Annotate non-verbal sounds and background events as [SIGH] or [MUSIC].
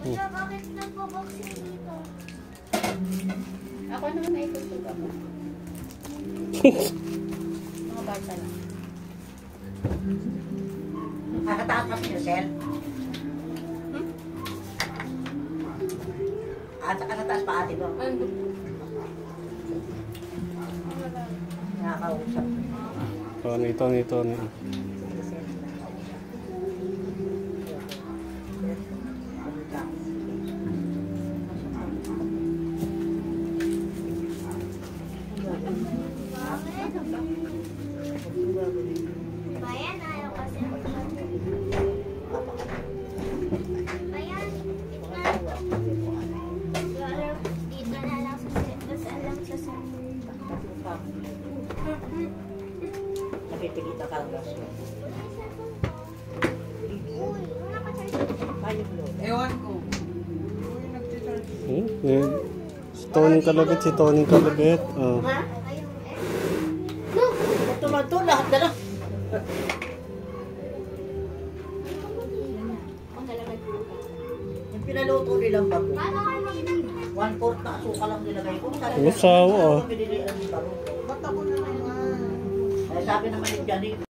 Kuya, bakit nagpo-boxing dito? Ako naman ay tutuga mo. [LAUGHS] Mga bata lang. Nakataas ka si Sel. At saka nataas pa ate mo. Ano? Nakakausap. Tony, Tony, Tony. Bayan, ayaw kasi. Bayan, gitna. Pero dito na lang sa basta lang sa Napipilitan ka lang. Uy, nakacharge. Ayun lo. Ewan ko. Hmm? Eh, Kalabit, si Tony Kalabit. Oh. Ha? To, lahat na lang. Yung pinaluto nilang? One fourth na suka lang nilagay ko. Ang bago. Ba't ako na naman? Sabi naman ni Johnny,